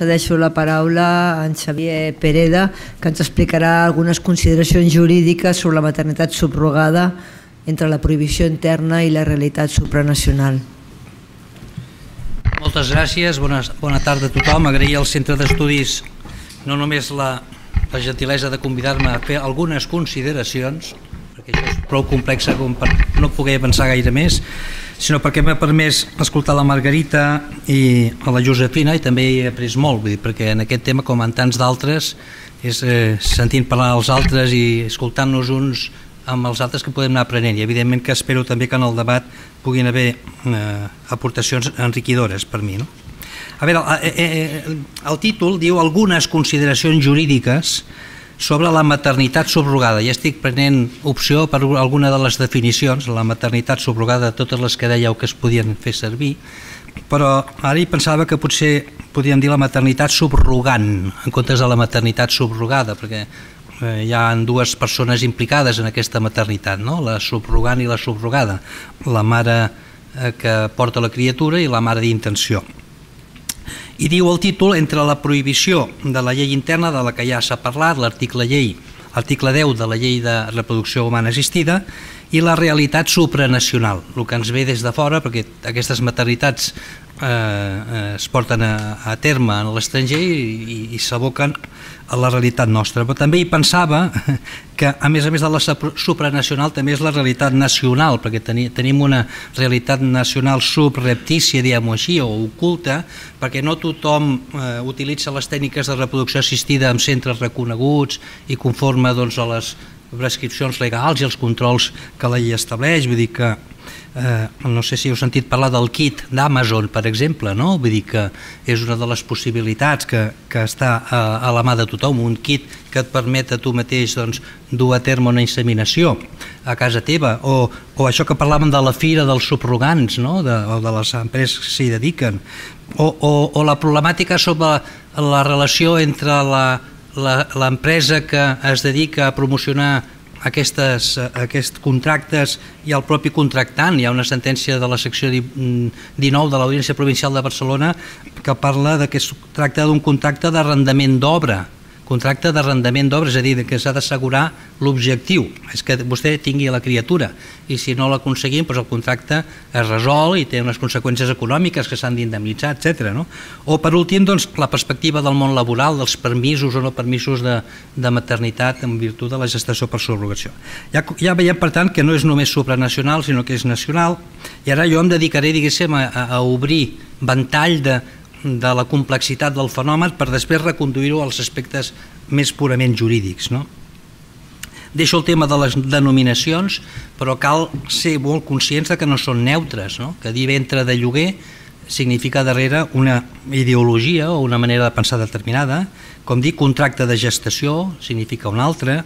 Cedeixo la paraula a en Xavier Pereda, que ens explicarà algunes consideracions jurídiques sobre la maternitat subrogada entre la prohibició interna i la realitat supranacional. Moltes gràcies, bona, bona tarda a tothom. Agrair al Centre d'Estudis no només la, la gentilesa de convidar-me a fer algunes consideracions, perquè això és prou complexa com per no poder pensar gaire més, sinó perquè m'ha permès escoltar la Margarita i a la Josefina i també he après molt, vull dir, perquè en aquest tema, com en tants d'altres, és eh, sentint parlar als altres i escoltant-nos uns amb els altres que podem anar aprenent i evidentment que espero també que en el debat puguin haver eh, aportacions enriquidores per mi. No? A veure, eh, eh, eh, el títol diu algunes consideracions jurídiques sobre la maternitat subrogada. Ja estic prenent opció per alguna de les definicions, la maternitat subrogada, totes les que dèieu que es podien fer servir, però ara hi pensava que potser podíem dir la maternitat subrogant en comptes de la maternitat subrogada, perquè eh, hi ha dues persones implicades en aquesta maternitat, no? la subrogant i la subrogada, la mare eh, que porta la criatura i la mare d'intenció. I diu el títol entre la prohibició de la llei interna de la que ja s'ha parlat, l'article llei, article 10 de la llei de reproducció humana assistida i la realitat supranacional, el que ens ve des de fora, perquè aquestes maternitats eh, eh, es porten a, a terme en l'estranger i, i, i s'aboquen a la realitat nostra, però també hi pensava que a més a més de la supranacional també és la realitat nacional, perquè teni, tenim una realitat nacional subreptícia, diguem-ho així, o oculta, perquè no tothom eh, utilitza les tècniques de reproducció assistida amb centres reconeguts i conforme doncs, a les prescripcions legals i els controls que la llei estableix, vull dir que eh, no sé si heu sentit parlar del kit d'Amazon, per exemple, no? vull dir que és una de les possibilitats que, que està a, a la mà de tothom, un kit que et permet a tu mateix doncs, dur a terme una inseminació a casa teva, o, o això que parlàvem de la fira dels subrogants, no? de, o de les empreses que s'hi dediquen, o, o, o la problemàtica sobre la relació entre l'empresa que es dedica a promocionar aquestes, aquests contractes i el propi contractant. Hi ha una sentència de la secció 19 de l'Audiència Provincial de Barcelona que parla de que es tracta d'un contracte d'arrendament d'obra contracte d'arrendament d'obres, és a dir, que s'ha d'assegurar l'objectiu, és que vostè tingui la criatura, i si no l'aconseguim, doncs el contracte es resol i té unes conseqüències econòmiques que s'han d'indemnitzar, etc. No? O per últim, doncs, la perspectiva del món laboral, dels permisos o no permisos de, de maternitat en virtut de la gestació per subrogació. Ja, ja veiem, per tant, que no és només supranacional, sinó que és nacional, i ara jo em dedicaré, diguéssim, a, a obrir ventall de, de la complexitat del fenomen per després reconduir-ho als aspectes més purament jurídics. No? Deixo el tema de les denominacions, però cal ser molt conscients de que no són neutres, no? que dir ventre de lloguer significa darrere una ideologia o una manera de pensar determinada, com dir contracte de gestació significa una altra,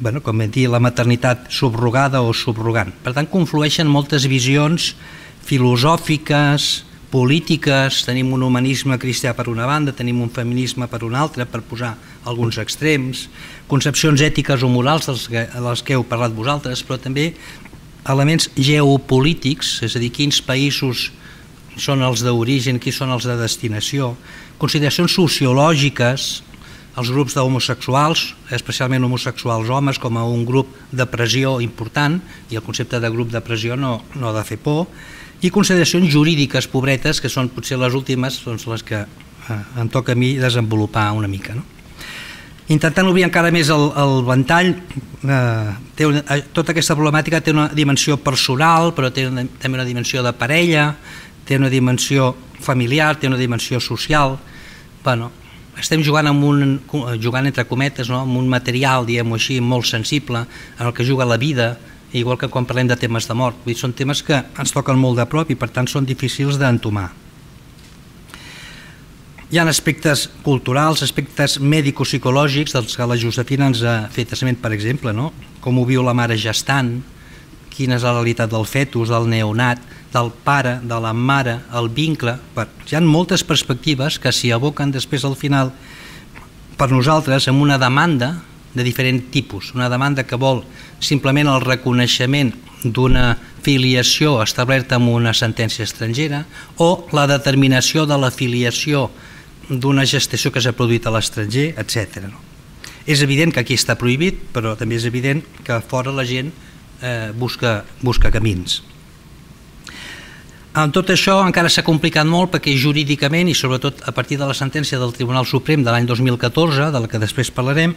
bueno, com dir la maternitat subrogada o subrogant. Per tant, conflueixen moltes visions filosòfiques, polítiques, tenim un humanisme cristià per una banda, tenim un feminisme per una altra, per posar alguns extrems, concepcions ètiques o morals dels que, dels que heu parlat vosaltres, però també elements geopolítics, és a dir, quins països són els d'origen, qui són els de destinació, consideracions sociològiques, els grups d'homosexuals, especialment homosexuals homes, com a un grup de pressió important, i el concepte de grup de pressió no, no ha de fer por, i consideracions jurídiques pobretes, que són potser les últimes, doncs les que eh, em toca a mi desenvolupar una mica. No? Intentant obrir encara més el, el ventall, eh, té una, eh, tota aquesta problemàtica té una dimensió personal, però té una, també una dimensió de parella, té una dimensió familiar, té una dimensió social. Bueno, estem jugant amb un, jugant entre cometes, no? amb un material, diguem-ho així, molt sensible, en el que juga la vida, igual que quan parlem de temes de mort. Vull dir, són temes que ens toquen molt de prop i per tant són difícils d'entomar. Hi ha aspectes culturals, aspectes mèdico-psicològics dels que la Josefina ens ha fet esment, per exemple, no? com ho viu la mare gestant, quina és la realitat del fetus, del neonat, del pare, de la mare, el vincle... Per... Hi ha moltes perspectives que s'hi aboquen després al final per nosaltres amb una demanda de diferent tipus, una demanda que vol simplement el reconeixement d'una filiació establerta amb una sentència estrangera o la determinació de la filiació d'una gestació que s'ha produït a l'estranger, etc. És evident que aquí està prohibit, però també és evident que fora la gent eh, busca, busca camins. En tot això encara s'ha complicat molt perquè jurídicament i sobretot a partir de la sentència del Tribunal Suprem de l'any 2014, de la que després parlarem,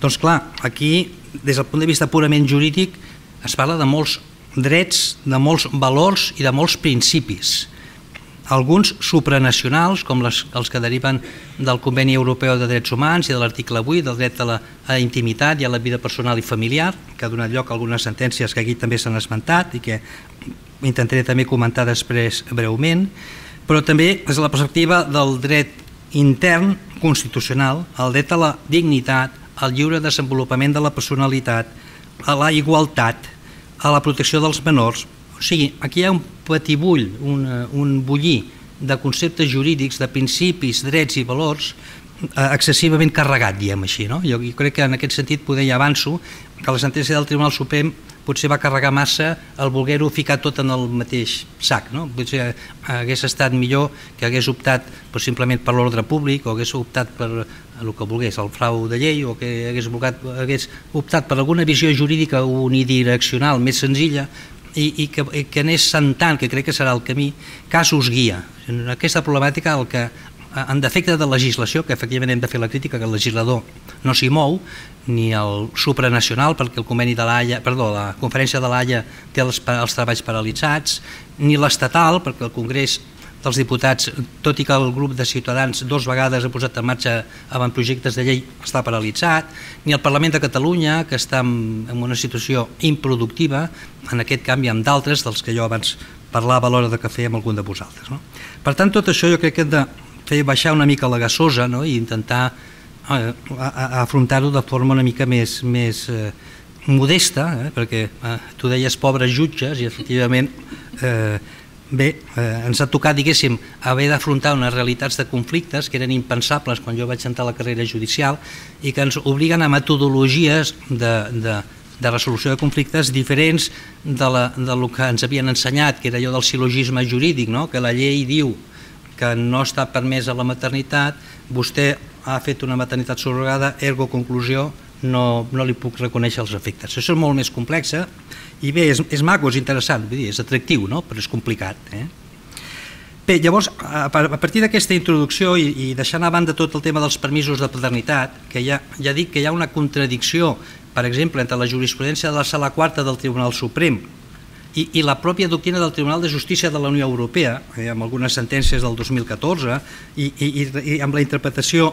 doncs clar, aquí des del punt de vista purament jurídic es parla de molts drets, de molts valors i de molts principis. Alguns supranacionals, com les, els que deriven del Conveni Europeu de Drets Humans i de l'article 8, del dret a la, a la intimitat i a la vida personal i familiar, que ha donat lloc a algunes sentències que aquí també s'han esmentat i que intentaré també comentar després breument, però també és la perspectiva del dret intern constitucional, el dret a la dignitat, al lliure desenvolupament de la personalitat, a la igualtat, a la protecció dels menors, o sigui, aquí hi ha un patibull, un, un bullir de conceptes jurídics, de principis, drets i valors eh, excessivament carregat, diem així. No? Jo crec que en aquest sentit poder ja avanço que la sentència del Tribunal Suprem potser va carregar massa el voler-ho ficar tot en el mateix sac. No? Potser hagués estat millor que hagués optat pues, simplement per l'ordre públic o hagués optat per el que volgués, el frau de llei o que hagués, volgat, hagués optat per alguna visió jurídica unidireccional més senzilla i, i, que, i que anés sentant, que crec que serà el camí, casos guia. En aquesta problemàtica el que en defecte de legislació, que efectivament hem de fer la crítica que el legislador no s'hi mou, ni el supranacional, perquè el conveni de l'AIA, perdó, la conferència de l'AIA té els, els treballs paralitzats, ni l'estatal, perquè el Congrés dels diputats, tot i que el grup de ciutadans dos vegades ha posat en marxa avantprojectes de llei, està paralitzat, ni el Parlament de Catalunya, que està en, en una situació improductiva, en aquest canvi amb d'altres, dels que jo abans parlava a l'hora de cafè amb algun de vosaltres. No? Per tant, tot això jo crec que hem de fer baixar una mica la gassosa no? i intentar eh, afrontar-ho de forma una mica més, més eh, modesta, eh? perquè eh, tu deies pobres jutges i efectivament eh, Bé, eh, ens ha tocat, diguéssim, haver d'afrontar unes realitats de conflictes que eren impensables quan jo vaig entrar a la carrera judicial i que ens obliguen a metodologies de, de, de resolució de conflictes diferents de, la, de lo que ens havien ensenyat, que era allò del silogisme jurídic, no? que la llei diu que no està permesa la maternitat, vostè ha fet una maternitat subrogada, ergo conclusió, no, no li puc reconèixer els efectes. Això és molt més complexa i bé, és, és maco, és interessant, vull dir, és atractiu, no? però és complicat. Eh? Bé, llavors, a, a partir d'aquesta introducció i, i deixant a banda tot el tema dels permisos de paternitat, que ja, ja dic que hi ha una contradicció, per exemple, entre la jurisprudència de la sala quarta del Tribunal Suprem i, i la pròpia doctrina del Tribunal de Justícia de la Unió Europea, eh, amb algunes sentències del 2014, i, i, i amb la interpretació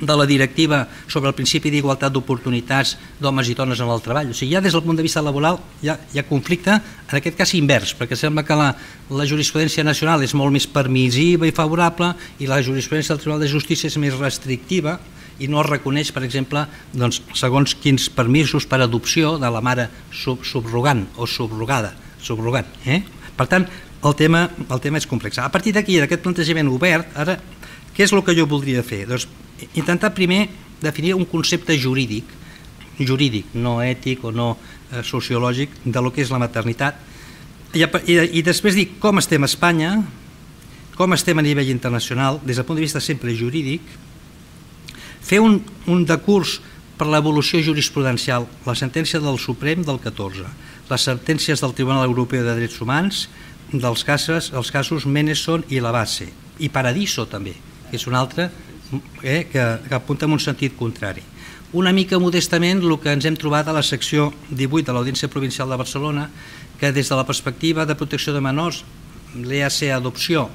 de la directiva sobre el principi d'igualtat d'oportunitats d'homes i dones en el treball. O sigui, ja des del punt de vista laboral hi ha, hi ha conflicte, en aquest cas invers, perquè sembla que la, la jurisprudència nacional és molt més permissiva i favorable i la jurisprudència del Tribunal de Justícia és més restrictiva i no reconeix, per exemple, doncs, segons quins permisos per adopció de la mare sub subrogant o subrogada. Subrogant eh? Per tant, el tema, el tema és complex. A partir d'aquí, d'aquest plantejament obert, ara, què és el que jo voldria fer? Doncs intentar primer definir un concepte jurídic, jurídic, no ètic o no eh, sociològic, de lo que és la maternitat, i, i, i després dir com estem a Espanya, com estem a nivell internacional, des del punt de vista sempre jurídic, fer un, un decurs per l'evolució jurisprudencial, la sentència del Suprem del 14, les sentències del Tribunal Europeu de Drets Humans, dels casos, els casos Meneson i la base, i Paradiso també, que és un altre eh, que, que apunta en un sentit contrari. Una mica modestament el que ens hem trobat a la secció 18 de l'Audiència Provincial de Barcelona, que des de la perspectiva de protecció de menors, l'EAC adopció,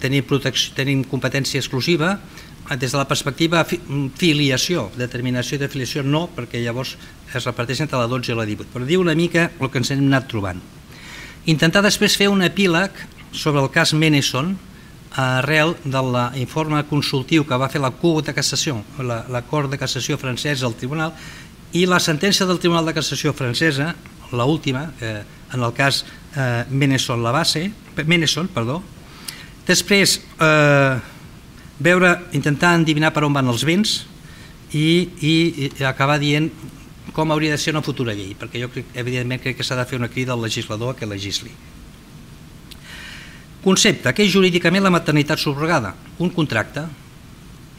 tenim, protecció, tenim competència exclusiva, des de la perspectiva filiació, determinació de filiació no, perquè llavors es reparteix entre la 12 i la 18, però diu una mica el que ens hem anat trobant. Intentar després fer un epíleg sobre el cas Meneson, arrel de l'informe consultiu que va fer la CUT de Cassació, la, la Cort de Cassació francesa al Tribunal, i la sentència del Tribunal de Cassació francesa, la última, eh, en el cas eh, Meneson la base, Meneson, perdó, després eh, veure, intentar endivinar per on van els vents i, i, i acabar dient com hauria de ser una futura llei, perquè jo crec, evidentment crec que s'ha de fer una crida al legislador que legisli. Concepte, què és jurídicament la maternitat subrogada? Un contracte,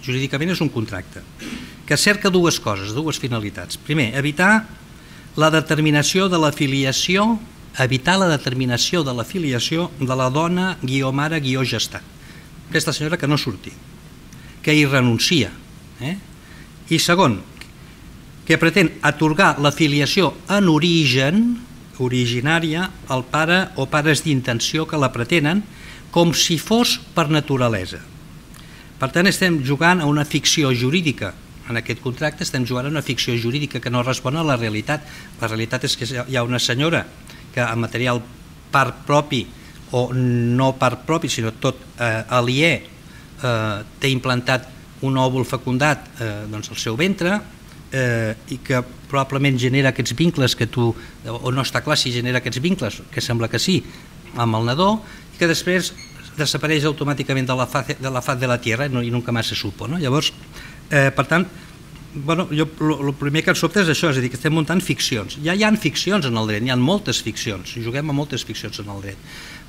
jurídicament és un contracte, que cerca dues coses, dues finalitats. Primer, evitar la determinació de l'afiliació evitar la determinació de l'afiliació de la dona guió mare guió gestant. Aquesta senyora que no surti, que hi renuncia. Eh? I segon, que pretén atorgar l'afiliació en origen, originària, al pare o pares d'intenció que la pretenen, com si fos per naturalesa. Per tant, estem jugant a una ficció jurídica. En aquest contracte estem jugant a una ficció jurídica que no respon a la realitat. La realitat és que hi ha una senyora que en material part propi o no part propi, sinó tot eh, aliè, eh, té implantat un òvul fecundat eh, doncs al seu ventre eh, i que probablement genera aquests vincles que tu, o no està clar si genera aquests vincles, que sembla que sí, amb el nadó, i que després desapareix automàticament de la faz de la, faz de la Tierra no, i nunca més se supo. No? Llavors, eh, per tant, bueno, jo, el primer que em sobta és això, és a dir, que estem muntant ficcions. Ja hi han ficcions en el dret, hi ha moltes ficcions, juguem a moltes ficcions en el dret,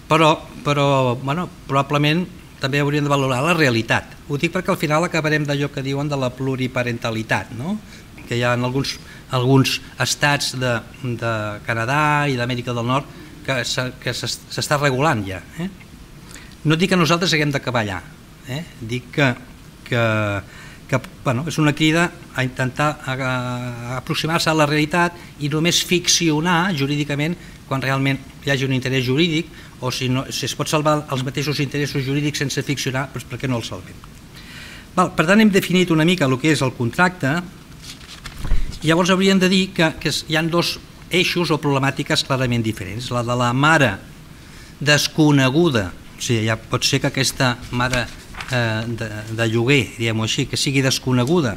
però, però bueno, probablement també hauríem de valorar la realitat. Ho dic perquè al final acabarem d'allò que diuen de la pluriparentalitat, no? que hi ha en alguns, alguns estats de, de Canadà i d'Amèrica del Nord que s'està regulant ja. Eh? No dic que nosaltres haguem d'acabar allà, eh? dic que, que que bueno, és una crida a intentar aproximar-se a la realitat i només ficcionar jurídicament quan realment hi hagi un interès jurídic o si, no, si es pot salvar els mateixos interessos jurídics sense ficcionar, doncs per què no els salvem? Val, per tant, hem definit una mica el que és el contracte i llavors hauríem de dir que, que hi han dos eixos o problemàtiques clarament diferents. La de la mare desconeguda, o sigui, ja pot ser que aquesta mare eh, de, de lloguer, diguem-ho així, que sigui desconeguda.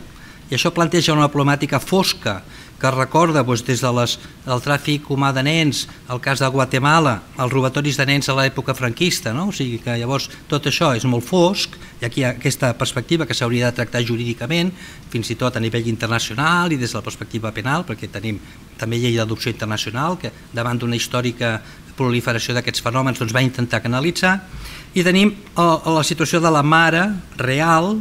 I això planteja una problemàtica fosca que recorda doncs, des de les, del tràfic humà de nens, el cas de Guatemala, els robatoris de nens a l'època franquista, no? o sigui que llavors tot això és molt fosc, i aquí hi ha aquesta perspectiva que s'hauria de tractar jurídicament, fins i tot a nivell internacional i des de la perspectiva penal, perquè tenim també llei d'adopció internacional que davant d'una històrica proliferació d'aquests fenòmens doncs, va intentar canalitzar, i tenim eh, la situació de la mare real,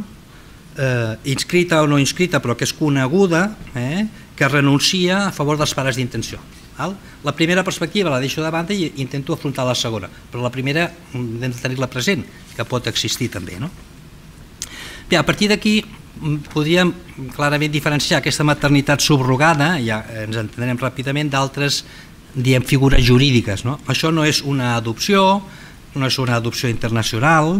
eh, inscrita o no inscrita, però que és coneguda, eh, que renuncia a favor dels pares d'intenció. La primera perspectiva la deixo de banda i intento afrontar la segona, però la primera hem de tenir-la present, que pot existir també. No? Bé, a partir d'aquí mm, podríem clarament diferenciar aquesta maternitat subrogada, ja ens entendrem ràpidament, d'altres diem figures jurídiques. No? Això no és una adopció, no és una adopció internacional,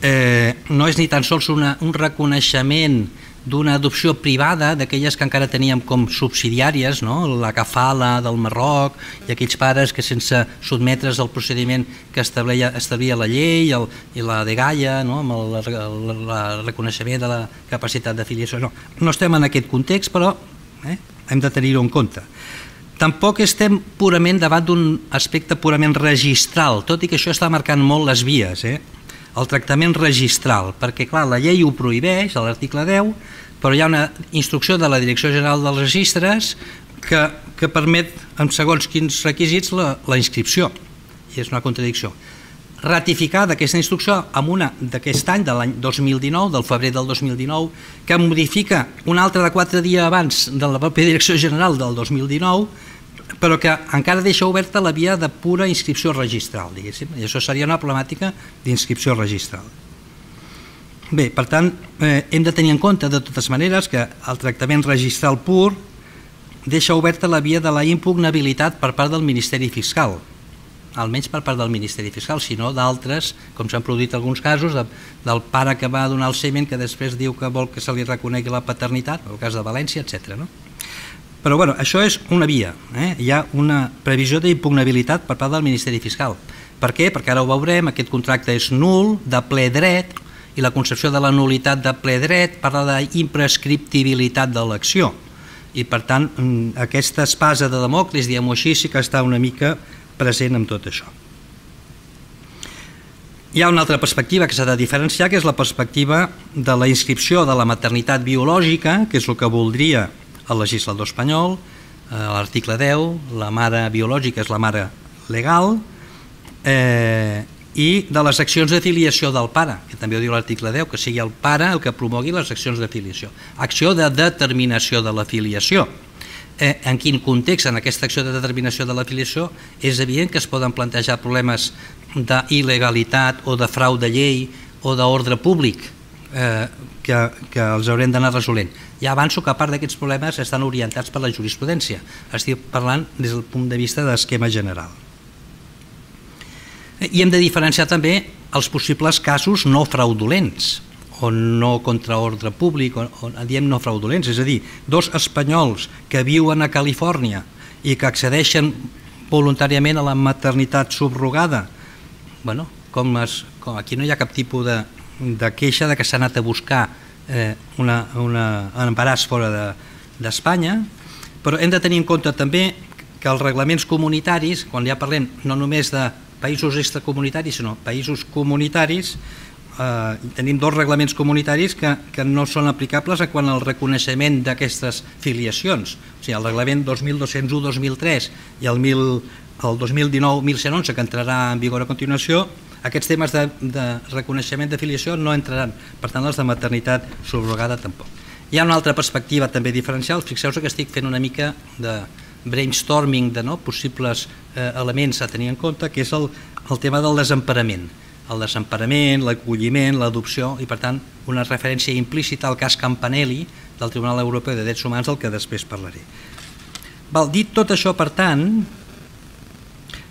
eh, no és ni tan sols una, un reconeixement d'una adopció privada, d'aquelles que encara teníem com subsidiàries, no? la cafala del Marroc i aquells pares que sense sotmetre's al procediment que establia, establia la llei el, i la de Gaia, no? amb el, el, el reconeixement de la capacitat d'afiliació. No, no estem en aquest context, però eh, hem de tenir-ho en compte. Tampoc estem purament davant d'un aspecte purament registral, tot i que això està marcant molt les vies, eh? El tractament registral, perquè clar, la llei ho prohibeix, a l'article 10, però hi ha una instrucció de la Direcció General dels Registres que, que permet, en segons quins requisits, la, la inscripció, i és una contradicció. Ratificada aquesta instrucció amb una d'aquest any, de l'any 2019, del febrer del 2019, que modifica un altre de quatre dies abans de la pròpia Direcció General del 2019, però que encara deixa oberta la via de pura inscripció registral, diguéssim, i això seria una problemàtica d'inscripció registral. Bé, per tant, eh, hem de tenir en compte de totes maneres que el tractament registral pur deixa oberta la via de la impugnabilitat per part del Ministeri Fiscal, almenys per part del Ministeri Fiscal, sinó d'altres, com s'han produït alguns casos, de, del pare que va donar el semen que després diu que vol que se li reconegui la paternitat, el cas de València, etc. No? Però bueno, això és una via, eh? hi ha una previsió d'impugnabilitat per part del Ministeri Fiscal. Per què? Perquè ara ho veurem, aquest contracte és nul, de ple dret, i la concepció de la nulitat de ple dret parla d'imprescriptibilitat de l'acció. I per tant, mm, aquesta espasa de Democles, diguem-ho així, sí que està una mica present amb tot això. Hi ha una altra perspectiva que s'ha de diferenciar, que és la perspectiva de la inscripció de la maternitat biològica, que és el que voldria el legislador espanyol, l'article 10, la mare biològica és la mare legal, eh, i de les accions de filiació del pare, que també ho diu l'article 10, que sigui el pare el que promogui les accions de filiació. Acció de determinació de la filiació. Eh, en quin context, en aquesta acció de determinació de la filiació, és evident que es poden plantejar problemes d'il·legalitat o de frau de llei o d'ordre públic eh, que, que els haurem d'anar resolent. Ja avanço que part d'aquests problemes estan orientats per la jurisprudència. Estic parlant des del punt de vista d'esquema general. I hem de diferenciar també els possibles casos no fraudulents o no contra ordre públic, o, o diem no fraudulents, és a dir, dos espanyols que viuen a Califòrnia i que accedeixen voluntàriament a la maternitat subrogada, bueno, com, es, com aquí no hi ha cap tipus de, de queixa de que s'ha anat a buscar eh, una, una, un embaràs fora d'Espanya, de, però hem de tenir en compte també que els reglaments comunitaris, quan ja parlem no només de països extracomunitaris, sinó països comunitaris, eh, tenim dos reglaments comunitaris que, que no són aplicables a quan el reconeixement d'aquestes filiacions. O sigui, el reglament 2201-2003 i el, 1000, el 2019-1111, que entrarà en vigor a continuació, aquests temes de, de reconeixement de filiació no entraran, per tant els de maternitat subrogada tampoc. Hi ha una altra perspectiva també diferencial, fixeu que estic fent una mica de, brainstorming de no, possibles eh, elements a tenir en compte, que és el, el tema del desemparament. El desemparament, l'acolliment, l'adopció i, per tant, una referència implícita al cas Campanelli del Tribunal Europeu de Drets Humans, del que després parlaré. Val, dit tot això, per tant,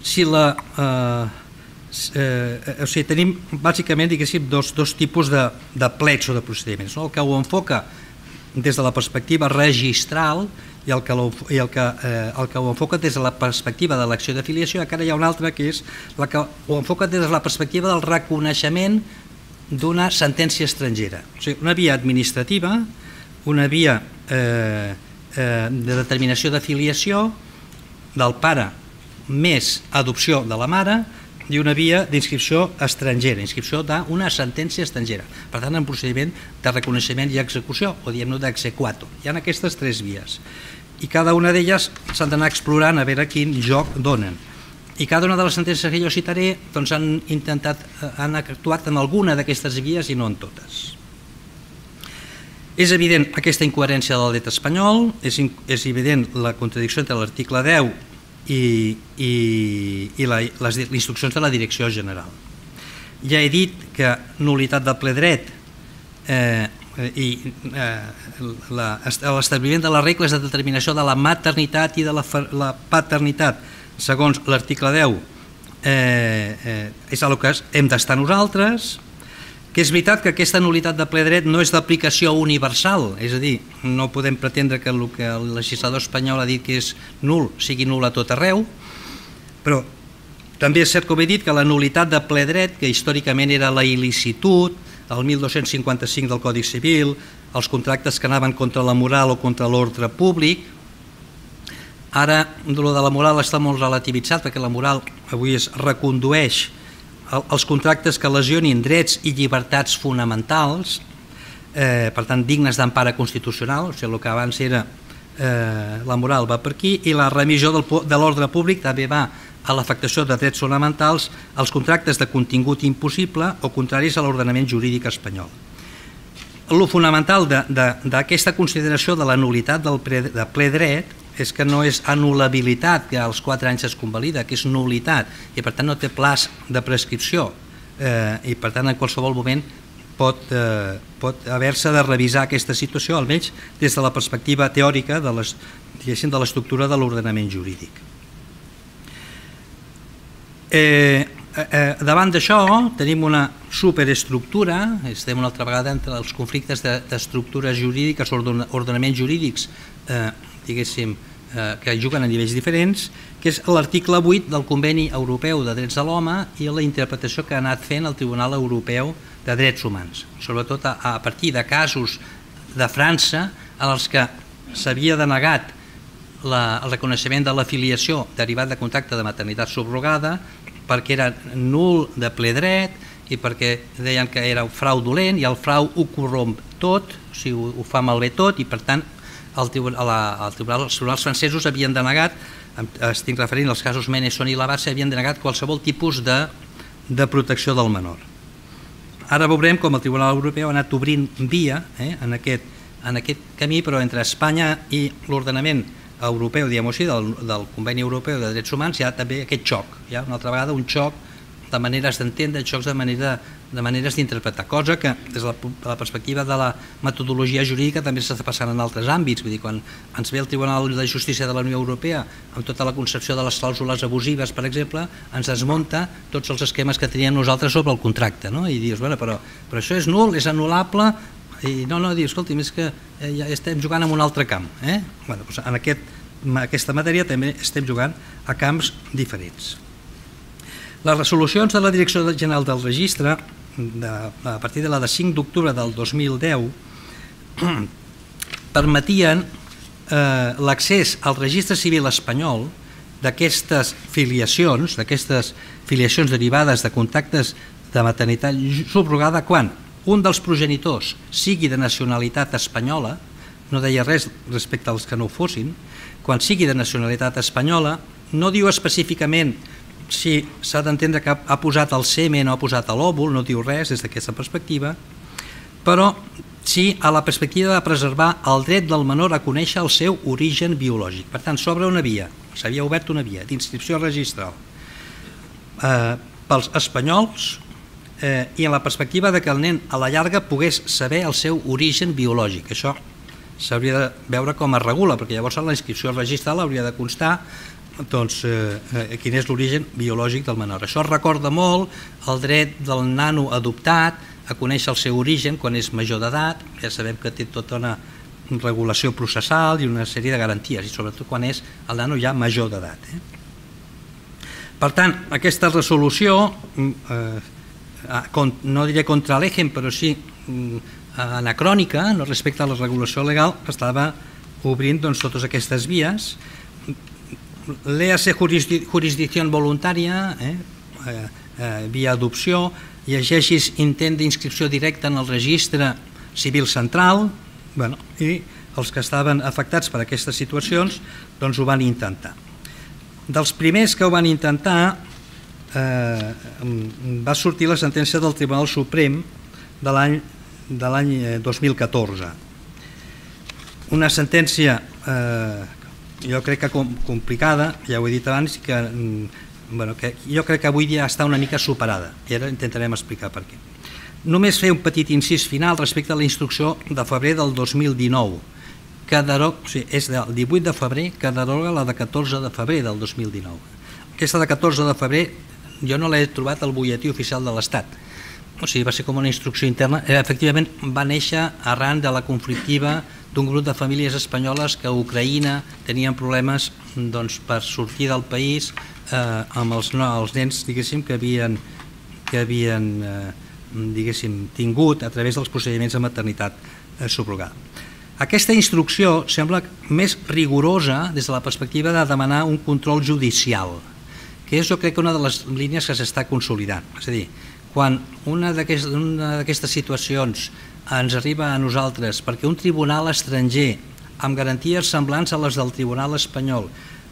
si la... Eh, eh, o sigui, tenim bàsicament dos, dos tipus de, de plets o de procediments. No? El que ho enfoca des de la perspectiva registral i el que, i el que, eh, el que ho enfoca des de la perspectiva de l'acció d'afiliació, encara hi ha una altra que és la que ho enfoca des de la perspectiva del reconeixement d'una sentència estrangera. O sigui, una via administrativa, una via eh, eh, de determinació d'afiliació del pare més adopció de la mare i una via d'inscripció estrangera, inscripció d'una sentència estrangera. Per tant, en procediment de reconeixement i execució, o diem-ne d'exequato. Hi ha aquestes tres vies i cada una d'elles s'han d'anar explorant a veure quin joc donen. I cada una de les sentències que jo citaré doncs han intentat, eh, han actuat en alguna d'aquestes guies i no en totes. És evident aquesta incoherència del dret espanyol, és, és evident la contradicció entre l'article 10 i, i, i la, les, instruccions de la Direcció General. Ja he dit que nulitat del ple dret Eh, i eh, l'establiment de les regles de determinació de la maternitat i de la, la paternitat segons l'article 10 eh, eh, és el que hem d'estar nosaltres que és veritat que aquesta nulitat de ple dret no és d'aplicació universal, és a dir, no podem pretendre que el que el legislador espanyol ha dit que és nul sigui nul a tot arreu, però també és cert, com he dit, que la nulitat de ple dret, que històricament era la il·licitud, el 1255 del Codi Civil, els contractes que anaven contra la moral o contra l'ordre públic. Ara, lo de la moral està molt relativitzat perquè la moral avui es recondueix als contractes que lesionin drets i llibertats fonamentals, eh, per tant, dignes d'empara constitucional, o sigui, el que abans era eh, la moral va per aquí, i la remissió del, de l'ordre públic també va a l'afectació de drets fonamentals als contractes de contingut impossible o contraris a l'ordenament jurídic espanyol. Lo fonamental d'aquesta consideració de la nulitat del pre, de ple dret és que no és anul·labilitat que als 4 anys es convalida, que és nulitat i per tant no té plaç de prescripció eh, i per tant en qualsevol moment pot, eh, pot haver-se de revisar aquesta situació almenys des de la perspectiva teòrica de l'estructura de l'ordenament jurídic. Eh, eh, eh, davant d'això tenim una superestructura, estem una altra vegada entre els conflictes d'estructures de, jurídiques, ordenaments jurídics, eh, diguéssim, eh, que juguen a nivells diferents, que és l'article 8 del Conveni Europeu de Drets de l'Home i la interpretació que ha anat fent el Tribunal Europeu de Drets Humans, sobretot a, a partir de casos de França en els que s'havia denegat la, el reconeixement de l'afiliació derivat de contracte de maternitat subrogada perquè era nul de ple dret i perquè deien que era fraudulent i el frau ho corromp tot, o sigui, ho, ho fa malbé tot i per tant el, la, el tribunal, els tribunals francesos havien denegat, estic referint als casos Menesson i Labat, havien denegat qualsevol tipus de de protecció del menor. Ara veurem com el Tribunal Europeu ha anat obrint via eh, en, aquest, en aquest camí, però entre Espanya i l'ordenament europeu, diguem-ho així, del, del Conveni Europeu de Drets Humans, hi ha també aquest xoc, hi ha una altra vegada un xoc de maneres d'entendre, xocs de, manera, de maneres d'interpretar, cosa que des de la, de la perspectiva de la metodologia jurídica també s'està passant en altres àmbits, vull dir, quan ens ve el Tribunal de Justícia de la Unió Europea amb tota la concepció de les clàusules abusives, per exemple, ens desmunta tots els esquemes que teníem nosaltres sobre el contracte, no? i dius, bueno, però, però això és nul, és anul·lable, i no, no, dius, escolti, és que eh, ja estem jugant en un altre camp. Eh? Bueno, doncs en aquest, aquesta matèria també estem jugant a camps diferents. Les resolucions de la Direcció General del Registre, de, a partir de la de 5 d'octubre del 2010, permetien eh, l'accés al registre civil espanyol d'aquestes filiacions, d'aquestes filiacions derivades de contactes de maternitat subrogada quan un dels progenitors sigui de nacionalitat espanyola, no deia res respecte als que no ho fossin, quan sigui de nacionalitat espanyola, no diu específicament si s'ha d'entendre que ha posat el semen o ha posat l'òvul, no diu res des d'aquesta perspectiva, però sí a la perspectiva de preservar el dret del menor a conèixer el seu origen biològic. Per tant, s'obre una via, s'havia obert una via d'inscripció registral eh, pels espanyols eh, i en la perspectiva de que el nen a la llarga pogués saber el seu origen biològic. Això s'hauria de veure com es regula, perquè llavors la inscripció registral hauria de constar doncs, eh, eh, quin és l'origen biològic del menor. Això recorda molt el dret del nano adoptat a conèixer el seu origen quan és major d'edat, ja sabem que té tota una regulació processal i una sèrie de garanties, i sobretot quan és el nano ja major d'edat. Eh? Per tant, aquesta resolució, mm, eh, no diré contra l'EGEM, però sí mm, anacrònica, no respecte a la regulació legal, estava obrint doncs, totes aquestes vies, léase jurisdicció voluntària, eh? Eh, eh, via adopció, llegeixis intent d'inscripció directa en el registre civil central, bueno, i els que estaven afectats per aquestes situacions doncs ho van intentar. Dels primers que ho van intentar eh, va sortir la sentència del Tribunal Suprem de l'any de l'any 2014. Eh, Una sentència eh, jo crec que complicada, ja ho he dit abans, que, mm, bueno, que jo crec que avui ja està una mica superada i ara intentarem explicar per què. Només fer un petit incís final respecte a la instrucció de febrer del 2019, que deroga, o sigui, és del 18 de febrer que deroga la de 14 de febrer del 2019. Aquesta de 14 de febrer jo no l'he trobat al butlletí oficial de l'Estat, o sigui, va ser com una instrucció interna, eh, efectivament va néixer arran de la conflictiva d'un grup de famílies espanyoles que a Ucraïna tenien problemes doncs, per sortir del país eh, amb els, no, els nens diguéssim, que havien, que havien eh, diguéssim, tingut a través dels procediments de maternitat eh, subrogada. Aquesta instrucció sembla més rigorosa des de la perspectiva de demanar un control judicial, que és jo crec que una de les línies que s'està consolidant. És a dir, quan una d'aquestes situacions ens arriba a nosaltres perquè un tribunal estranger amb garanties semblants a les del tribunal espanyol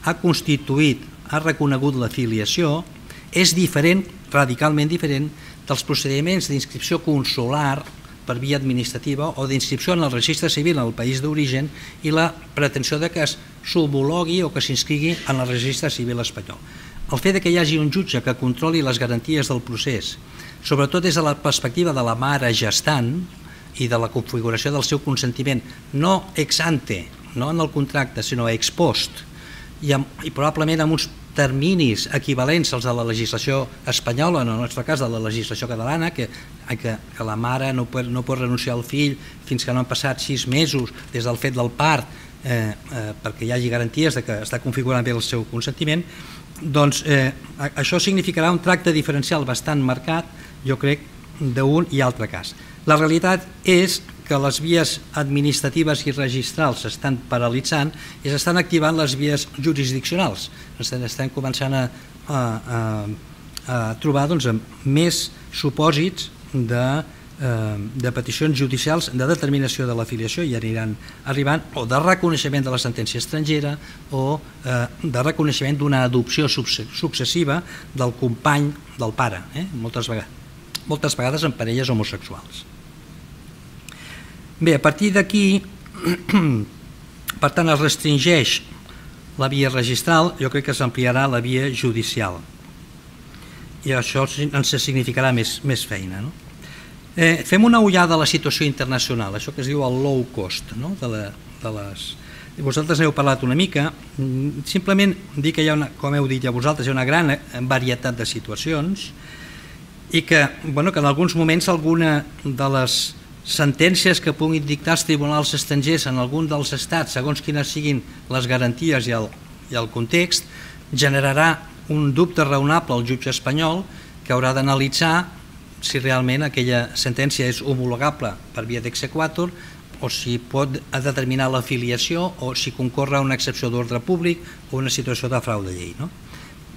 ha constituït, ha reconegut la filiació, és diferent, radicalment diferent, dels procediments d'inscripció consular per via administrativa o d'inscripció en el registre civil en el país d'origen i la pretensió de que es s'homologui o que s'inscrigui en el registre civil espanyol. El fet que hi hagi un jutge que controli les garanties del procés, sobretot des de la perspectiva de la mare gestant, i de la configuració del seu consentiment, no ex ante, no en el contracte, sinó ex post, i, amb, i probablement amb uns terminis equivalents als de la legislació espanyola, en el nostre cas de la legislació catalana, que, que, que la mare no pot, no pot renunciar al fill fins que no han passat sis mesos des del fet del part, eh, eh, perquè hi hagi garanties de que està configurant bé el seu consentiment, doncs eh, això significarà un tracte diferencial bastant marcat, jo crec, d'un i altre cas. La realitat és que les vies administratives i registrals s'estan paralitzant i s'estan activant les vies jurisdiccionals. Estem, estem començant a, a, a, a trobar doncs, més supòsits de de peticions judicials de determinació de l'afiliació i aniran arribant, o de reconeixement de la sentència estrangera o eh, de reconeixement d'una adopció successiva del company del pare, eh? moltes, vegades, moltes vegades en parelles homosexuals. Bé, a partir d'aquí, per tant, es restringeix la via registral, jo crec que s'ampliarà la via judicial i això ens significarà més, més feina. No? Eh, fem una ullada a la situació internacional, això que es diu el low cost no? de, la, de les... Vosaltres heu parlat una mica, mm, simplement dir que hi ha, una, com heu dit ja vosaltres, hi ha una gran eh, varietat de situacions i que, bueno, que en alguns moments alguna de les sentències que puguin dictar els tribunals estrangers en algun dels estats, segons quines siguin les garanties i el, i el context, generarà un dubte raonable al jutge espanyol que haurà d'analitzar si realment aquella sentència és homologable per via d'exequator o si pot determinar l'afiliació o si concorre una excepció d'ordre públic o una situació de frau de llei. No?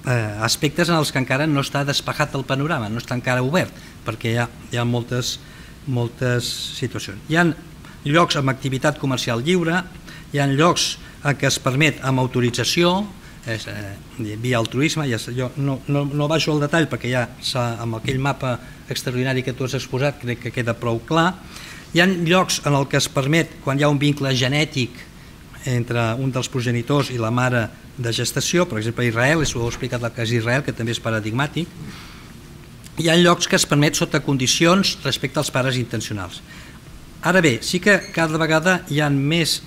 Eh, aspectes en els que encara no està despejat el panorama, no està encara obert, perquè hi ha, hi ha moltes, moltes situacions. Hi ha llocs amb activitat comercial lliure, hi ha llocs què es permet amb autorització, és, eh, via altruisme, ja, jo no, no, no baixo al detall perquè ja amb aquell mapa extraordinari que tu has exposat crec que queda prou clar. Hi ha llocs en el que es permet, quan hi ha un vincle genètic entre un dels progenitors i la mare de gestació, per exemple Israel, ho heu explicat el cas d'Israel, que també és paradigmàtic, hi ha llocs que es permet sota condicions respecte als pares intencionals. Ara bé, sí que cada vegada hi ha més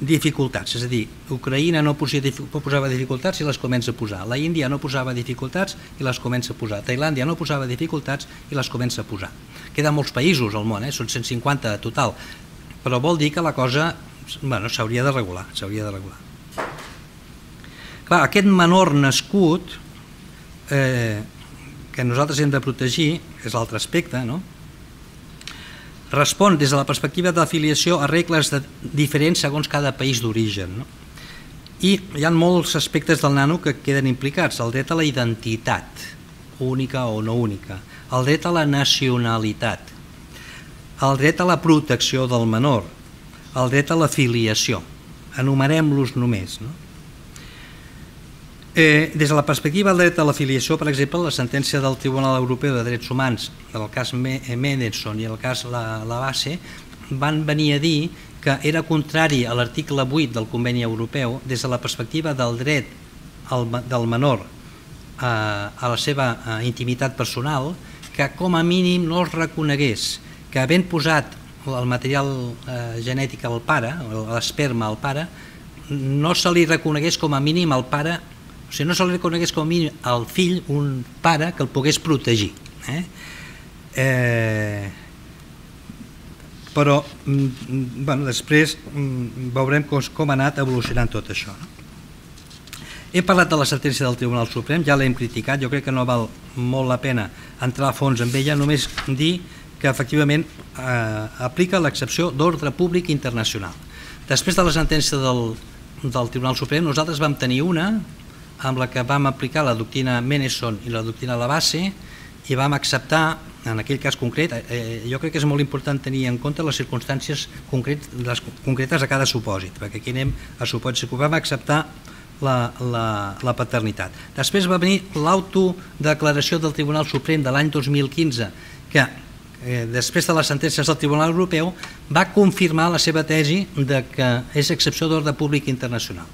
dificultats, és a dir, Ucraïna no posava dificultats i les comença a posar, la Índia no posava dificultats i les comença a posar, Tailàndia no posava dificultats i les comença a posar. Queden molts països al món, eh? són 150 total, però vol dir que la cosa bueno, s'hauria de regular, s'hauria de regular. Clar, aquest menor nascut eh, que nosaltres hem de protegir, és l'altre aspecte, no? Respon des de la perspectiva d'afiliació a regles de, diferents segons cada país d'origen. No? I hi ha molts aspectes del nano que queden implicats, el dret a la identitat, única o no única, el dret a la nacionalitat, el dret a la protecció del menor, el dret a la filiació, enumerem-los només. No? Eh, des de la perspectiva del dret a l'afiliació, per exemple, la sentència del Tribunal Europeu de Drets Humans del cas Mendelssohn i el cas la, la base van venir a dir que era contrari a l'article 8 del Conveni Europeu des de la perspectiva del dret al, del menor a, a la seva a, intimitat personal que com a mínim no es reconegués que havent posat el material eh, genètic al pare, l'esperma al pare, no se li reconegués com a mínim al pare o sigui, no se li reconegués com a al fill un pare que el pogués protegir. Eh? Eh, però mm, bueno, després mm, veurem com, com ha anat evolucionant tot això. No? He parlat de la sentència del Tribunal Suprem, ja l'hem criticat, jo crec que no val molt la pena entrar a fons amb ella, només dir que efectivament eh, aplica l'excepció d'ordre públic internacional. Després de la sentència del, del Tribunal Suprem, nosaltres vam tenir una amb la que vam aplicar la doctrina Meneson i la doctrina La Base i vam acceptar, en aquell cas concret, eh, eh, jo crec que és molt important tenir en compte les circumstàncies concret, les concretes a cada supòsit, perquè aquí anem a supòsits que vam acceptar la, la, la paternitat. Després va venir l'autodeclaració del Tribunal Suprem de l'any 2015, que eh, després de les sentències del Tribunal Europeu va confirmar la seva tesi de que és excepció d'ordre públic internacional.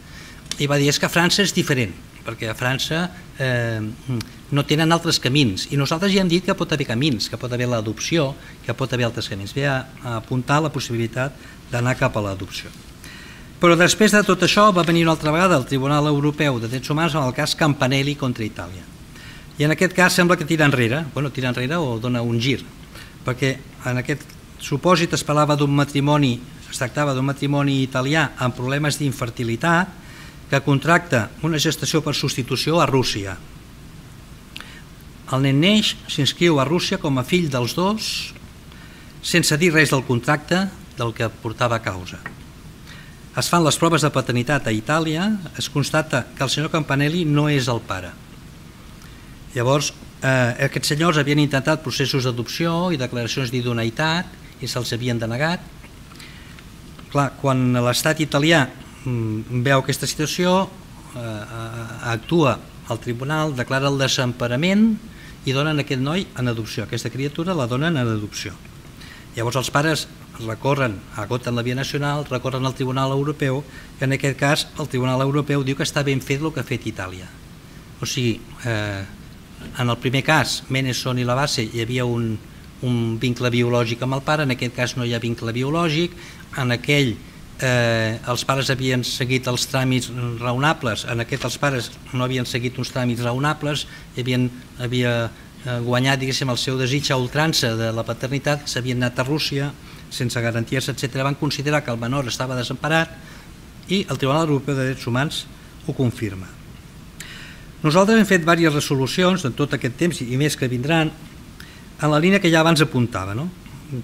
I va dir és que França és diferent, perquè a França eh, no tenen altres camins i nosaltres ja hem dit que pot haver camins, que pot haver l'adopció, que pot haver altres camins. Ve a, a apuntar la possibilitat d'anar cap a l'adopció. Però després de tot això va venir una altra vegada el Tribunal Europeu de Drets Humans en el cas Campanelli contra Itàlia. I en aquest cas sembla que tira enrere, bueno, tira enrere o dona un gir, perquè en aquest supòsit es parlava d'un matrimoni, es tractava d'un matrimoni italià amb problemes d'infertilitat, que contracta una gestació per substitució a Rússia. El nen neix, s'inscriu a Rússia com a fill dels dos, sense dir res del contracte del que portava a causa. Es fan les proves de paternitat a Itàlia, es constata que el senyor Campanelli no és el pare. Llavors, Eh, aquests senyors havien intentat processos d'adopció i declaracions d'idoneïtat i se'ls havien denegat. Clar, quan l'estat italià veu aquesta situació, eh, eh, actua al tribunal, declara el desemparament i donen aquest noi en adopció. Aquesta criatura la donen en adopció. Llavors els pares recorren, agoten la via nacional, recorren al Tribunal Europeu, que en aquest cas el Tribunal Europeu diu que està ben fet el que ha fet Itàlia. O sigui, eh, en el primer cas, Meneson i la base, hi havia un, un vincle biològic amb el pare, en aquest cas no hi ha vincle biològic, en aquell eh, els pares havien seguit els tràmits raonables, en aquest els pares no havien seguit uns tràmits raonables, havien, havia eh, guanyat diguéssim, el seu desig a ultrança de la paternitat, s'havien anat a Rússia, sense garanties, etc., van considerar que el menor estava desemparat i el Tribunal Europeu de Drets Humans ho confirma. Nosaltres hem fet diverses resolucions en tot aquest temps i més que vindran en la línia que ja abans apuntava. No?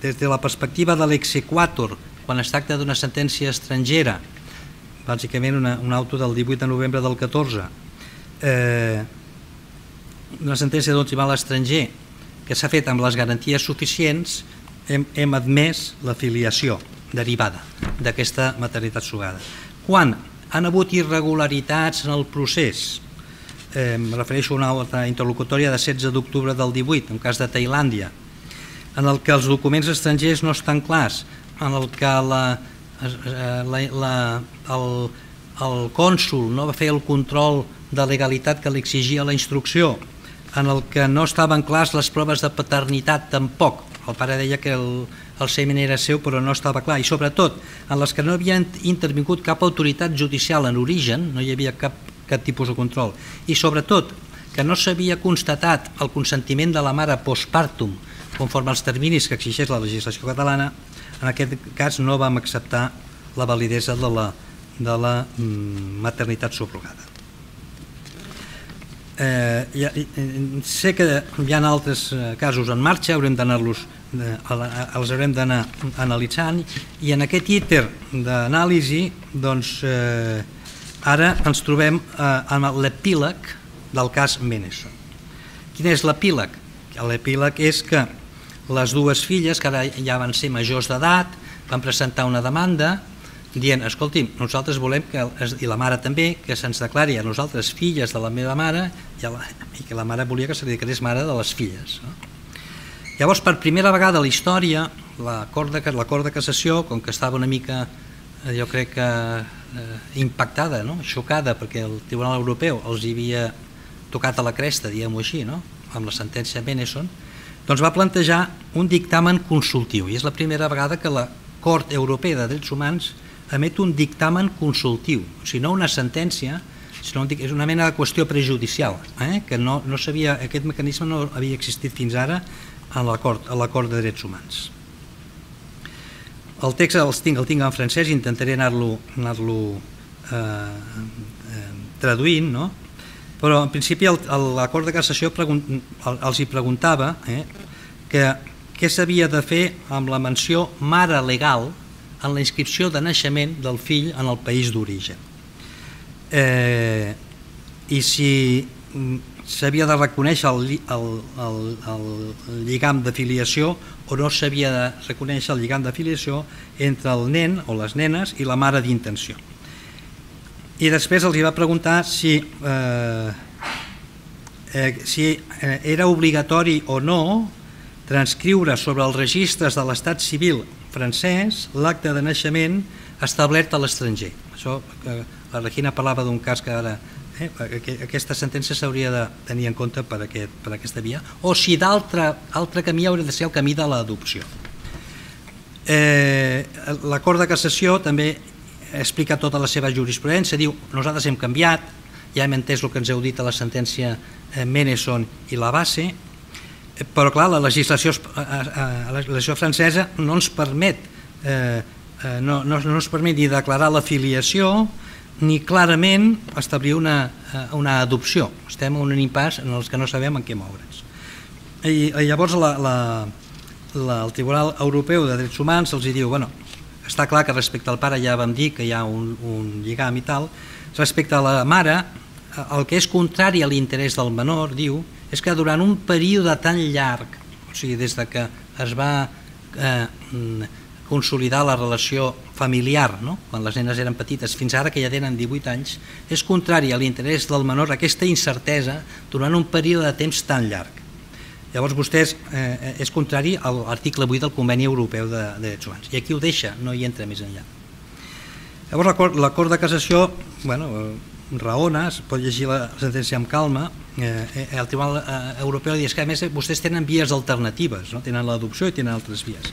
Des de la perspectiva de l'exequator, quan es tracta d'una sentència estrangera, bàsicament una, un auto del 18 de novembre del 14, eh, una sentència d'un tribunal estranger que s'ha fet amb les garanties suficients, hem, hem admès la filiació derivada d'aquesta maternitat sugada. Quan han hagut irregularitats en el procés, eh, em refereixo a una altra interlocutòria de 16 d'octubre del 18, en cas de Tailàndia, en el que els documents estrangers no estan clars, en el que la, eh, la, la, el, el cònsul no va fer el control de legalitat que li exigia la instrucció, en el que no estaven clars les proves de paternitat tampoc, el pare deia que el, el semen era seu però no estava clar. I sobretot en les que no havia intervingut cap autoritat judicial en origen, no hi havia cap, cap tipus de control. I sobretot que no s'havia constatat el consentiment de la mare postpartum conforme als terminis que exigeix la legislació catalana, en aquest cas no vam acceptar la validesa de la, de la mm, maternitat subrogada. Eh, ja, sé que hi ha altres eh, casos en marxa, haurem d'anar-los eh, els haurem d'anar analitzant i en aquest íter d'anàlisi doncs, eh, ara ens trobem eh, amb l'epíleg del cas Meneson. Quin és l'epíleg? L'epíleg és que les dues filles, que ara ja van ser majors d'edat, van presentar una demanda dient, escolti'm, nosaltres volem que, i la mare també, que se'ns declari a nosaltres filles de la meva mare i, la, i que la mare volia que se li declarés mare de les filles. No? Llavors, per primera vegada a la història, la Cort de, la Cort de Cassació, com que estava una mica, eh, jo crec que eh, impactada, no? xocada, perquè el Tribunal Europeu els havia tocat a la cresta, diguem-ho així, no? amb la sentència Beneson, doncs va plantejar un dictamen consultiu, i és la primera vegada que la Cort Europea de Drets Humans emet un dictamen consultiu, o sigui, no una sentència, sinó un, és una mena de qüestió prejudicial, eh? que no, no sabia, aquest mecanisme no havia existit fins ara a l'acord de drets humans. El text el tinc, el tinc en francès, intentaré anar-lo anar, eh, eh, traduint, no? Però en principi l'acord de cassació els hi preguntava eh, que què s'havia de fer amb la menció mare legal en la inscripció de naixement del fill en el país d'origen. Eh, I si mm, s'havia de reconèixer el, el, el, el lligam de filiació o no s'havia de reconèixer el lligam de filiació entre el nen o les nenes i la mare d'intenció. I després els va preguntar si, eh, eh, si eh, era obligatori o no transcriure sobre els registres de l'estat civil francès l'acte de naixement establert a l'estranger. Això, eh, la Regina parlava d'un cas que ara eh, aquesta sentència s'hauria de tenir en compte per, aquest, per aquesta via, o si d'altre altre camí hauria de ser el camí de l'adopció. Eh, L'acord de cassació també explica tota la seva jurisprudència, diu nosaltres hem canviat, ja hem entès el que ens heu dit a la sentència eh, Meneson i la base, però clar, la legislació, eh, eh, la legislació francesa no ens permet eh, eh, no, no, no ens permet ni declarar l'afiliació ni clarament establir una, una adopció. Estem en un impàs en els que no sabem en què moure'ns. I, i llavors la, la, la, el Tribunal Europeu de Drets Humans els diu, bueno, està clar que respecte al pare ja vam dir que hi ha un, un lligam i tal, respecte a la mare, el que és contrari a l'interès del menor, diu, és que durant un període tan llarg, o sigui, des de que es va eh, consolidar la relació familiar, no? quan les nenes eren petites, fins ara que ja tenen 18 anys, és contrari a l'interès del menor aquesta incertesa durant un període de temps tan llarg. Llavors vostès eh, és contrari a l'article 8 del Conveni Europeu de, de Drets Humans i aquí ho deixa, no hi entra més enllà. Llavors l'acord de cassació bueno, raona, es pot llegir la sentència amb calma, eh, eh, el Tribunal eh, Europeu diu que a més vostès tenen vies alternatives, no? tenen l'adopció i tenen altres vies.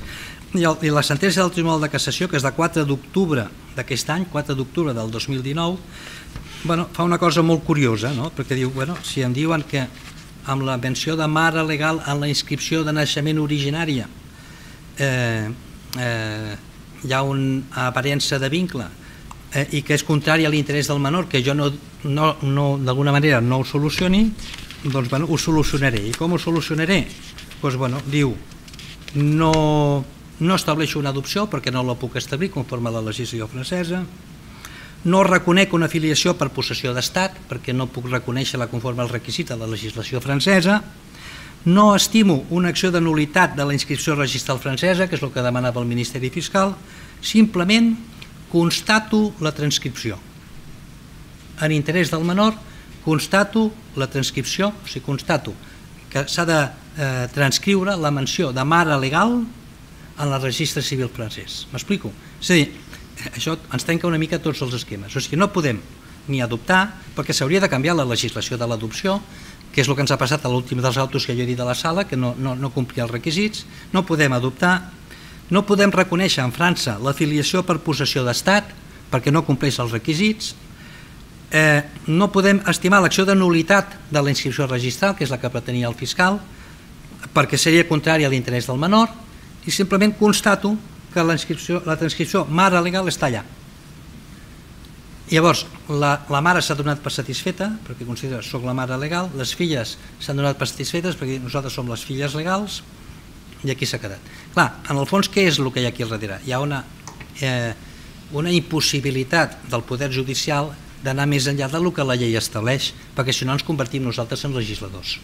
I, el, I la sentència del Tribunal de Cassació, que és de 4 d'octubre d'aquest any, 4 d'octubre del 2019, bueno, fa una cosa molt curiosa, no? perquè diu, bueno, si em diuen que amb la menció de mare legal en la inscripció de naixement originària eh, eh, hi ha una aparença de vincle eh, i que és contrari a l'interès del menor, que jo no, no, no d'alguna manera no ho solucioni, doncs bueno, ho solucionaré. I com ho solucionaré? Doncs, bueno, diu, no, no estableixo una adopció perquè no la puc establir conforme a la legislació francesa, no reconec una afiliació per possessió d'estat, perquè no puc reconèixer-la conforme al requisit de la legislació francesa. No estimo una acció de nulitat de la inscripció registral francesa, que és el que demanava el Ministeri Fiscal. Simplement constato la transcripció. En interès del menor, constato la transcripció, o sigui, constato que s'ha de eh, transcriure la menció de mare legal en el registre civil francès. M'explico? És a dir, això ens trenca una mica tots els esquemes. O sigui, no podem ni adoptar, perquè s'hauria de canviar la legislació de l'adopció, que és el que ens ha passat a l'últim dels autos que jo he dit a la sala, que no, no, no complia els requisits, no podem adoptar, no podem reconèixer en França l'afiliació per possessió d'estat, perquè no compleix els requisits, eh, no podem estimar l'acció de nulitat de la inscripció registral, que és la que pretenia el fiscal, perquè seria contrari a l'interès del menor, i simplement constato que la, transcripció mare legal està allà. Llavors, la, la mare s'ha donat per satisfeta, perquè considera soc la mare legal, les filles s'han donat per satisfetes perquè nosaltres som les filles legals, i aquí s'ha quedat. Clar, en el fons, què és el que hi ha aquí al darrere? Hi ha una, eh, una impossibilitat del poder judicial d'anar més enllà del que la llei estableix, perquè si no ens convertim nosaltres en legisladors.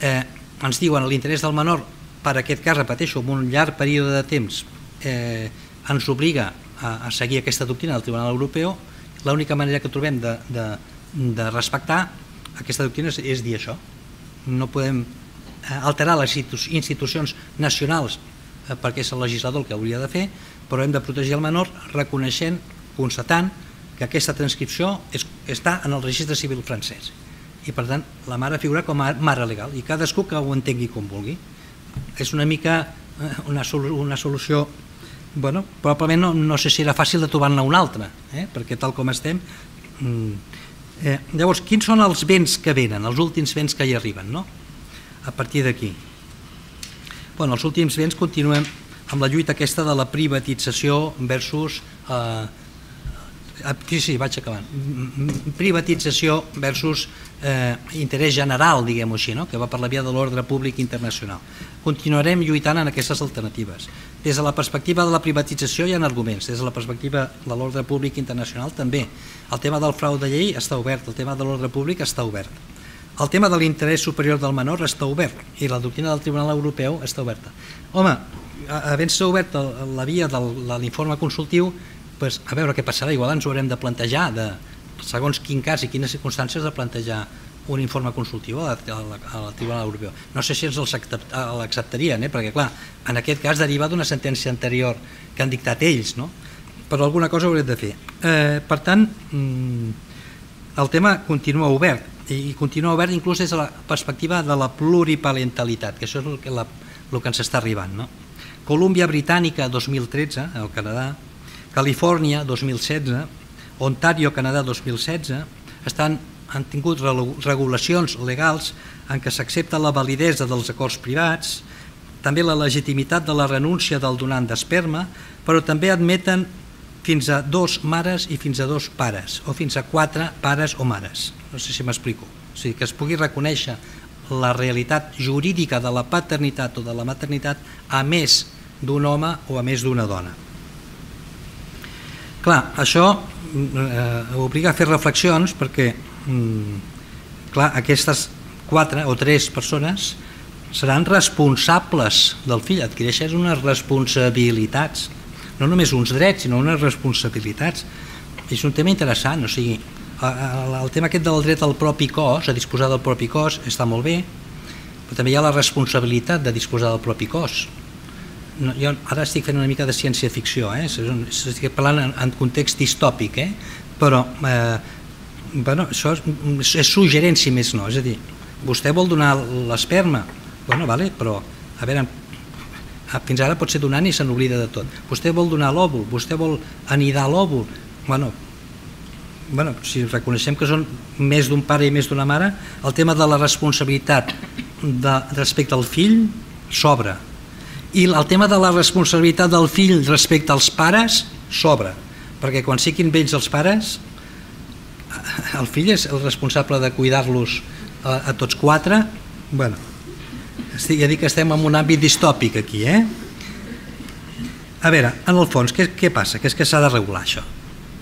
Eh, ens diuen l'interès del menor, per aquest cas, repeteixo, en un llarg període de temps, eh, ens obliga a, a seguir aquesta doctrina del Tribunal Europeu, l'única manera que trobem de, de, de respectar aquesta doctrina és, és dir això. No podem eh, alterar les institucions nacionals eh, perquè és el legislador el que hauria de fer, però hem de protegir el menor reconeixent, constatant que aquesta transcripció és, està en el registre civil francès i per tant la mare figura com a mare legal i cadascú que ho entengui com vulgui. És una mica eh, una, una solució bueno, probablement no, no sé si era fàcil de trobar-ne una altra, eh? perquè tal com estem... Mm, eh, llavors, quins són els béns que venen, els últims béns que hi arriben, no? a partir d'aquí? Bueno, els últims béns continuem amb la lluita aquesta de la privatització versus eh, Ah, sí, sí, vaig acabant. Privatització versus eh, interès general, diguem-ho així, no? que va per la via de l'ordre públic internacional. Continuarem lluitant en aquestes alternatives. Des de la perspectiva de la privatització hi ha arguments, des de la perspectiva de l'ordre públic internacional també. El tema del frau de llei està obert, el tema de l'ordre públic està obert. El tema de l'interès superior del menor està obert i la doctrina del Tribunal Europeu està oberta. Home, havent-se obert la via de l'informe consultiu, a veure què passarà, igual ens ho haurem de plantejar de, segons quin cas i quines circumstàncies de plantejar un informe consultiu a la, a la, Tribunal Europeu. No sé si ens l'acceptarien, eh? perquè clar, en aquest cas deriva d'una sentència anterior que han dictat ells, no? però alguna cosa haurem de fer. Eh, per tant, mm, el tema continua obert i continua obert inclús des de la perspectiva de la pluriparentalitat, que això és el que, la, el que ens està arribant. No? Colúmbia Britànica 2013, al Canadà, Califòrnia 2016, Ontario, Canadà 2016, estan, han tingut regulacions legals en què s'accepta la validesa dels acords privats, també la legitimitat de la renúncia del donant d'esperma, però també admeten fins a dos mares i fins a dos pares, o fins a quatre pares o mares. No sé si m'explico. O sigui, que es pugui reconèixer la realitat jurídica de la paternitat o de la maternitat a més d'un home o a més d'una dona. Clar, això eh, obliga a fer reflexions perquè mm, clar, aquestes quatre o tres persones seran responsables del fill, adquireixen unes responsabilitats, no només uns drets, sinó unes responsabilitats. És un tema interessant, o sigui, el tema aquest del dret al propi cos, a disposar del propi cos, està molt bé, però també hi ha la responsabilitat de disposar del propi cos. No, jo ara estic fent una mica de ciència-ficció, eh? estic parlant en, en context distòpic, eh? però eh, bueno, això és, és suggerència més no, és a dir, vostè vol donar l'esperma, bueno, vale, però a veure, fins ara pot ser donant i se n'oblida de tot. Vostè vol donar l'òvul, vostè vol anidar l'òvul, bueno, bueno, si reconeixem que són més d'un pare i més d'una mare, el tema de la responsabilitat de, respecte al fill s'obre. I el tema de la responsabilitat del fill respecte als pares s'obre, perquè quan siguin vells els pares, el fill és el responsable de cuidar-los a, a tots quatre. Bueno, estic, ja dic que estem en un àmbit distòpic aquí, eh? A veure, en el fons, què, què passa? Que és que s'ha de regular això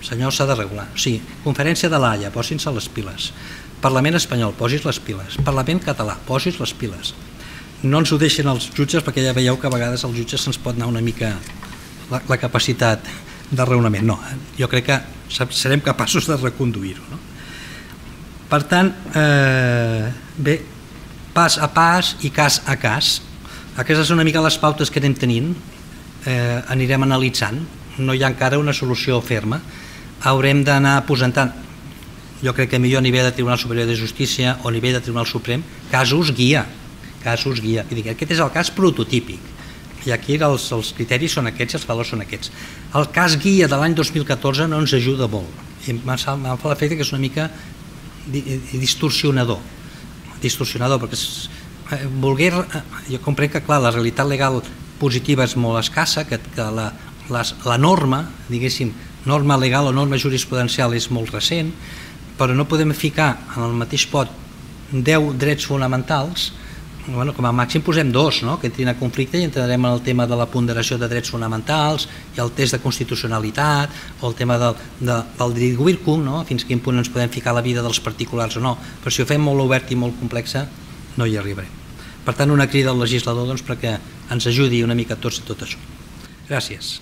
senyor s'ha de regular. Sí, conferència de l'AIA, posin-se les piles. Parlament espanyol, posis les piles. Parlament català, posis les piles. No ens ho deixen els jutges perquè ja veieu que a vegades als jutges se'ns pot anar una mica la, la capacitat de raonament. No, jo crec que serem capaços de reconduir-ho. No? Per tant, eh, bé, pas a pas i cas a cas, aquestes són una mica les pautes que anem tenint, eh, anirem analitzant, no hi ha encara una solució ferma, haurem d'anar presentant jo crec que millor a nivell de Tribunal Superior de Justícia o a nivell de Tribunal Suprem casos guia. Casos guia. I dic, aquest és el cas prototípic. I aquí els, els criteris són aquests els valors són aquests. El cas guia de l'any 2014 no ens ajuda molt. I em fa l'efecte que és una mica distorsionador. Distorsionador perquè eh, volguer, eh, jo comprenc que clar, la realitat legal positiva és molt escassa, que, que la, la, la norma, diguéssim, norma legal o norma jurisprudencial és molt recent, però no podem ficar en el mateix pot 10 drets fonamentals, bueno, com a màxim posem dos no? que entrin a conflicte i entrarem en el tema de la ponderació de drets fonamentals i el test de constitucionalitat o el tema del, de, del dret Wirkum, no? fins quin punt ens podem ficar la vida dels particulars o no, però si ho fem molt obert i molt complexa no hi arribarem. Per tant, una crida al legislador doncs, perquè ens ajudi una mica tots a tot això. Gràcies.